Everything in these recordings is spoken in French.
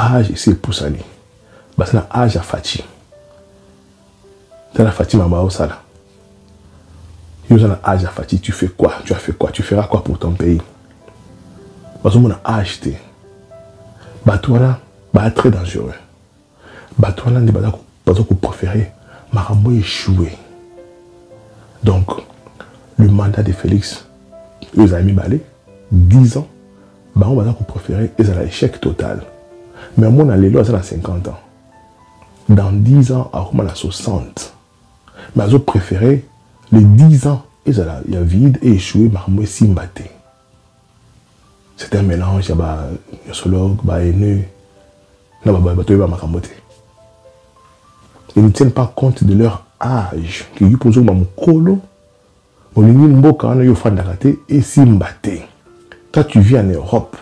âge esi epusani baza na âge ya faci tala faci mamba osala yo oza na âge ya faci tu fais quoi? Tu as fait quoi? Tu feras quoi pour ton pays? Bazomona âge te bato wana baa très dangereux. Bato wana nde baza kopréféré makambo échoué donc le mandat de félix oyo ezala mibale 10 ans. Bango baza kopréféré ezala échec total mais lelo aza na 50 ans. Dans 10 ans akoma na 60 mais azopréféré les 10 ans ezala ya vide et échoué makambo esimba te c'est un mélange ya banyosologue bahaineux na bato oyeba makambo te ils ne tiennent pas compte de leur âge keki mpo ozokoma mokolo olingi mboka wana yo ofandaka te esimba te toi tu vis en europe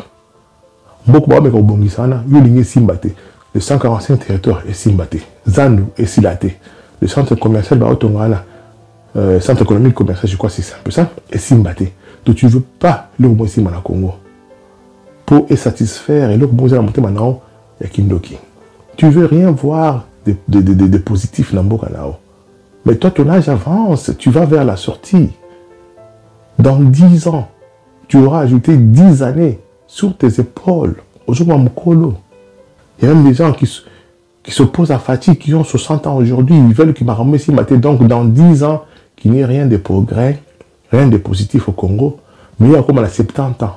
mboka baomeka kobongisa wana yo olingi esimba te le 145 territoire esimba te zandu esila te le centre commercial baotonga euh, centre économique commercial je crois c'est ça esimba te donc tu veux pas eloko mo esimba na congo. Pour esatisfaire eloko mo eza na motema na yo ya kindoki. Tu veux rien voir de, de, de, de, de positif na mboka na mais toi ton âge avance tu vas vers la sortie. Dans 10 ans tu auras ajouté 10 années sur tes épaules mokolo il y a même des gens qui, qui s'opposent à fatigue qui ont 60 ans aujourd'hui ils veulent que esimba te donc dans 10 ans qu'il n'y ait rien de progrès rien de positif au Congo. Mais il y a comme à 70 ans.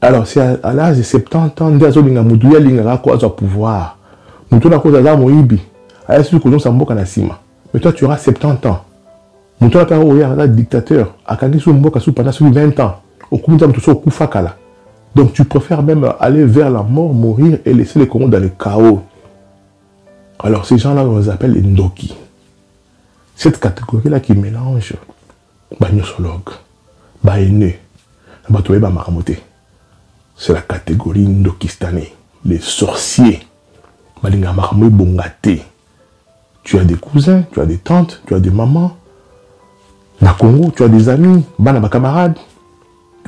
Alors c'est à, à l'âge de 70 ans ye alingaka ko azwa pouvoir. Motu na kozongisa mboka na nsima mais toi tu auras 70 ans. Wana kaka oya aza dictateur akangi so mboka so pendant soki 20 ans. Okumi ta motu so okufa kala donc tu préfères même aller vers la mort mourir et laisser le Congo dans le chaos. Alors ces gens là on les appelle les ndoki. Cette catégorie là qui mélange banyosologue bahaineux na bato bayeba makambo te c'est la catégorie ndokistane. Les sorciers balingaka makambo ebonga te tu as des cousins tu as des tantes tu as des mamans. Tu as des amis bana bacamarades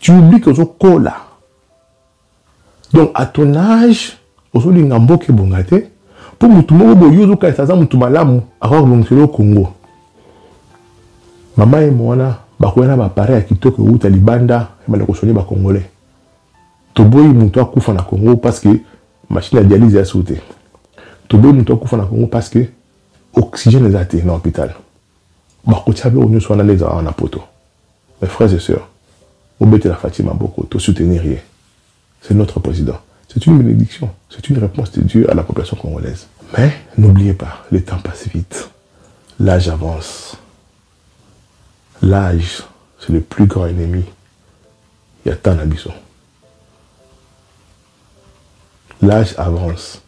tu oublies que ozokola. Donc à ton âge ozolinga mboka ebonga te. Mpo motu moko boye ozokanisa aza motu malamu akoka kobongisela o congo. Mama ye mwana bakoya na bapareil ya kitoko euta libanda ebanda kosoni bacongolais toboyi moto akufa na congo parce que machine ya dialyse yasu te. Toboyi moto akufa na congo parce que oxygène eza te na hôpital. Bakotia biloko nyonso wana nde ezala wana poto. Mes frères et sœurs obetela fatima boko tosoutenir ye c'est notre président. C'est une bénédiction. C'est une réponse de Dieu à la population congolaise. Mais n'oubliez pas le temps passe vite. L'âge avance. L'âge c'est le plus grand ennemi. Il y a tant d'ambition. L'âge avance